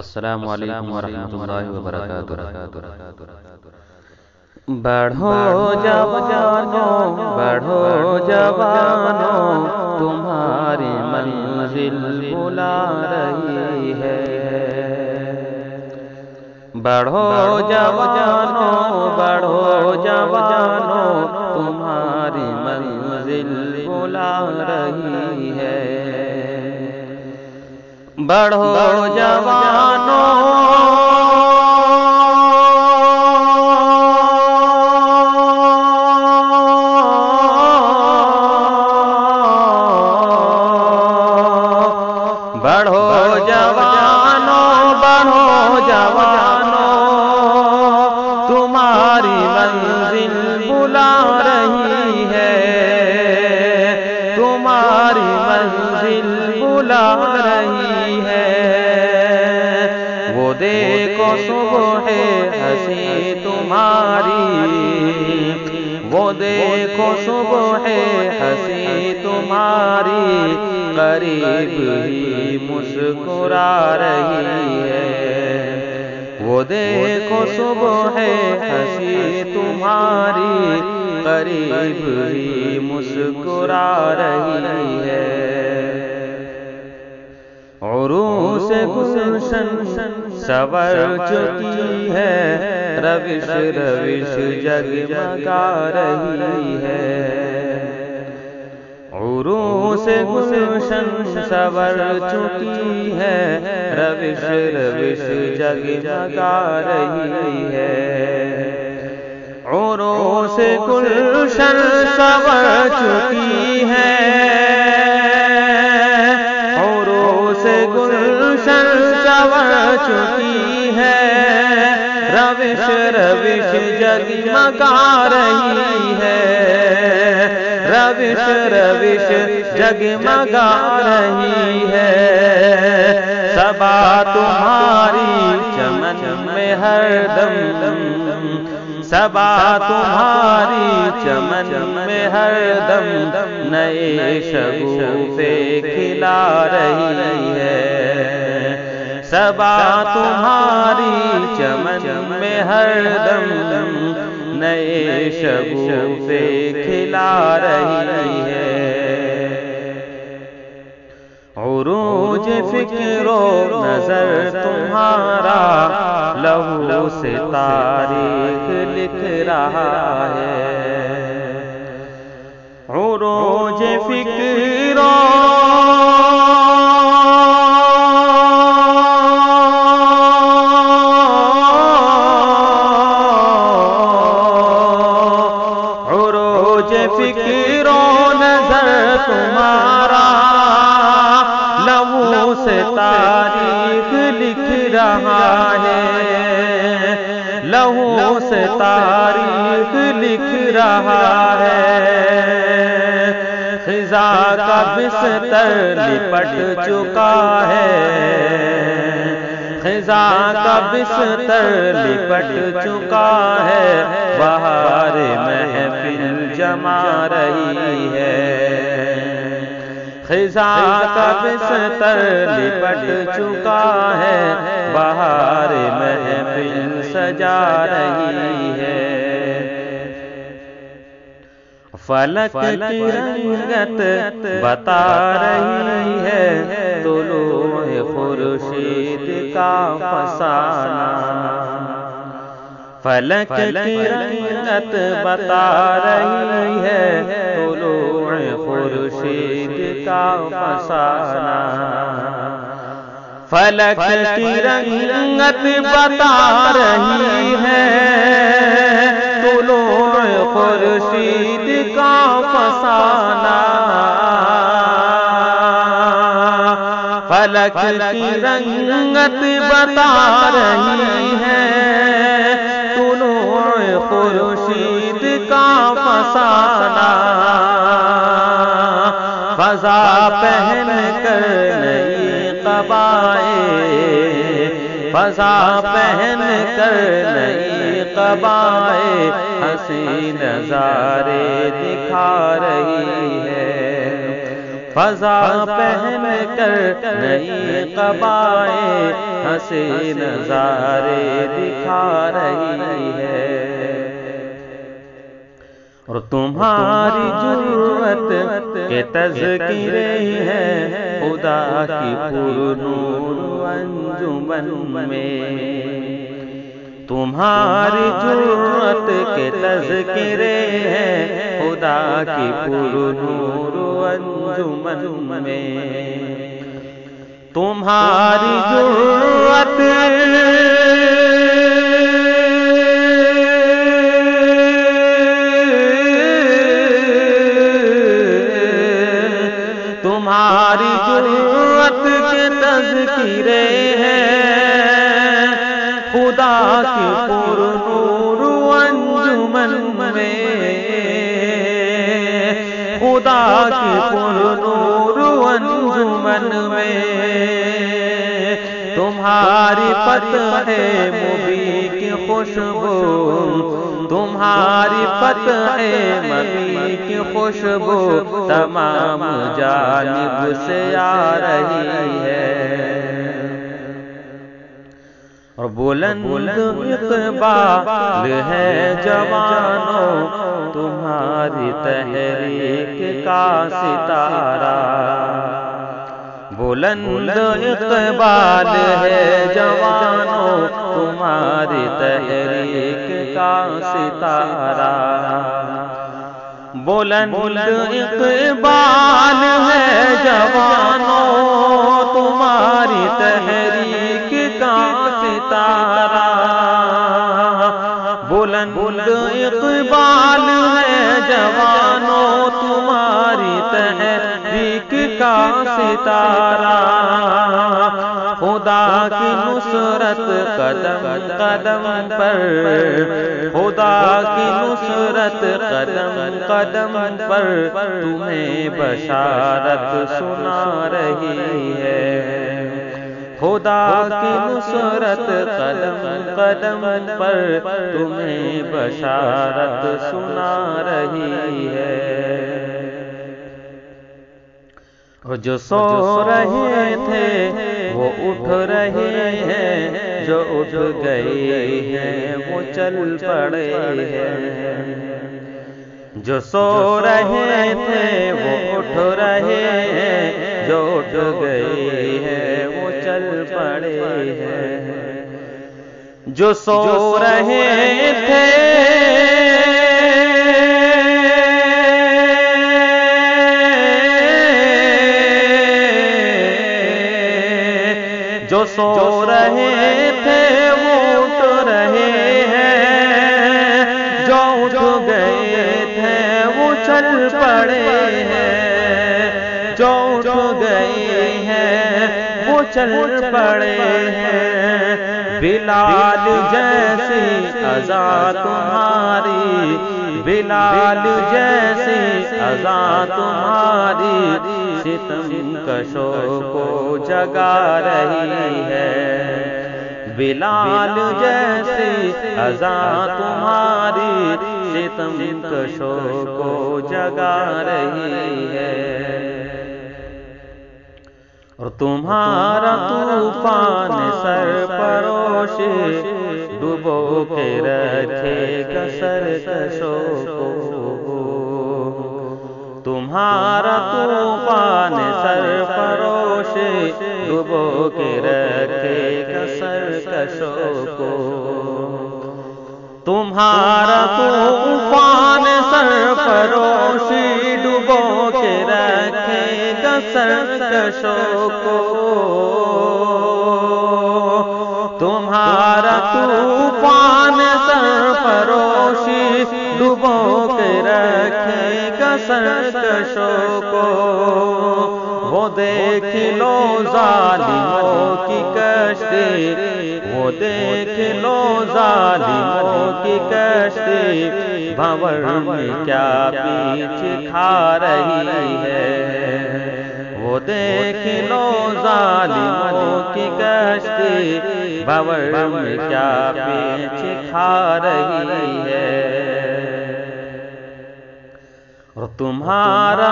السلام علیکم ورحمۃ اللہ وبرکاتہ۔ بڑھو جوانو بڑھو جوانو تمہاری منزل بلا رہی ہے۔ بڑھو جوانو بڑھو جوانو تمہاری منزل بلا رہی ہے۔ بڑھو جوانو بڑھو جوانو بڑھو جوانو تمہاری وہ دیکھو صبح ہنسی تمہاری، قریب ہی مسکرا رہی ہے۔ وہ دیکھو صبح ہنسی تمہاری، قریب ہی مسکرا رہی ہے۔ عروس گلشن سور چکی ہے روش روش جگمگا رہی ہے عروس گلشن سور چکی ہے روش روش جگمگا رہی ہے عروس گلشن سور چکی ہے عروس گلشن سور چکی ہے۔ روش روش جگمگا رہی ہے۔ روش روش جگمگا رہی ہے۔ سبا تمہاری چمن میں ہر دم۔ دم سبا تمہاری چمن میں ہر دم۔ نئے شگوفے کھلا رہی ہے۔ سبا تمہاری چمن میں ہر دم نئے شگوفے کھلا رہی ہے۔ عروج فکر و نظر تمہارا لہو سے تاریخ لکھ رہا ہے۔ عروج فکر و تاریخ لکھ رہا ہے۔ خزا کا بستر لپٹ چکا ہے۔ خزا کا بستر لپٹ چکا ہے۔ بہار محفل جما رہی ہے۔ خزا کا بستر لپٹ چکا ہے۔ بہار محفل سجا رہی ہے۔ فلک کی رنگت بتا رہی ہے۔ طلوع خورشید کا فسانہ۔ فلک کی رنگت بتا رہی ہے۔ طلوع خورشید کا فسانہ فلک کی رنگت بتا رہی ہے طلوع خورشید کا فسانہ فلک کی رنگت بتا رہی ہے طلوع خورشید فضا پہن کر نئی قبائے، فضا پہن کر نئی قبائے ہنسی نظارے دکھا رہی ہے۔ فضا پہن کر نئی قبائے ہنسی نظارے دکھا رہی ہے۔ اور تمہاری ضرورت کے تذکرے ہیں خدا کی پر نور انجمن میں تمہاری ضرورت کے تذکرے ہیں خدا کی پر نور انجمن میں تمہاری ضرورت تمہاری ضرورت کے تذکرے ہیں۔ خدا کے پر نور انجمن میں۔ خدا کے پر نور انجمن میں۔ تمہاری پت ہے مبی کی خوشبو۔ تمہاری ہے مبی کی خوشبو تمام جانب سے آ رہی ہے۔ اور بلند اقبال ہے جوانوں تمہاری تحریک کا ستارہ۔ بلند اقبال ہے جوانوں تمہاری تحریک کا ستارہ بلند اقبال ہے جوانوں تمہاری تحریک کا ستارہ بلند اقبال ستارہ، خدا کی نصرت قدم قدم پر۔ خدا کی نصرت قدم قدم پر۔ تمہیں بشارت سنا رہی ہے۔ خدا کی نصرت قدم قدم پر۔ تمہیں بشارت سنا رہی ہے۔ جو سو رہے تھے وہ اٹھ رہے ہیں، جو اٹھ گئے ہیں وہ چل پڑے ہیں۔ جو سو رہے تھے وہ اٹھ رہے ہیں، جو اٹھ گئے ہیں وہ چل پڑے ہیں۔ جو سو رہے تھے سو رہے تھے وہ اٹھ رہے ہیں۔ جو اٹھ گئے تھے وہ چل پڑے ہیں۔ جو اٹھ گئے ہیں وہ چل پڑے ہیں۔ بلال جیسی ازا تمہاری، بلال جیسی ازا تمہاری ستم کشو کو جگا رہی ہے۔ بلال جیسی ازا تمہاری ستم کشو کو جگا رہی ہے۔ اور تمہارا طوفان سر پروش ڈبو کے رکھے گا سر کشو کو تمہارا طوفان سر پروش ڈبو کے رکھے گا سر کشو کو۔ تمہارا طوفان سر پروشی ڈبو کے رکھے گا کشو کو۔ تمہارا طوفان رکھے کو وہ دیکھ لو ظالموں کی کشتی۔ وہ دیکھ لو ظالموں کی کشتی۔ بھور میں کیا پیچھے کھا رہی ہے۔ وہ دیکھ لو ظالموں کی کشتی۔ بھور میں کیا پیچھے کھا رہی ہے۔ اور تمہارا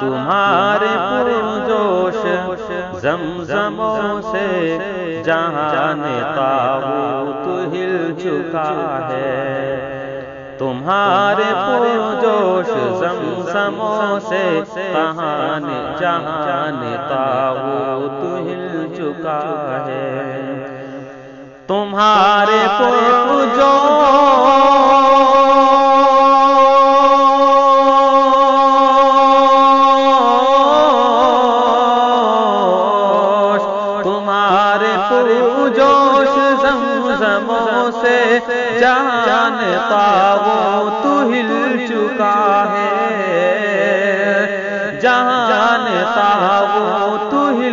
تمہارے پر جوش زمزموں سے جہان تاغوت ہل چکا ہے۔ تمہارے پرجوش زمزموں سے تہان جہان تاغوت ہل چکا ہے۔ تمہارے پرجوش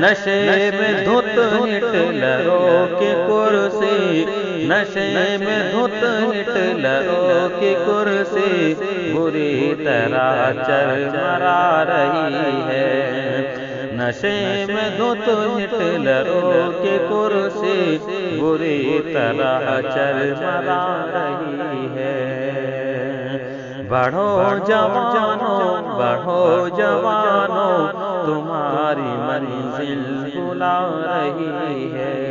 نشے میں دھت ہٹلروں کی کرسی۔ نشے میں دھت ہٹلروں کی کرسی۔ بری طرح چل مرا رہی ہے۔ نشے میں دھت ہٹلروں کی کرسی۔ بری طرح چل مرا رہی ہے۔ بڑھو جوانو بڑھو جوانو تمہاری منزل بلا رہی ہے۔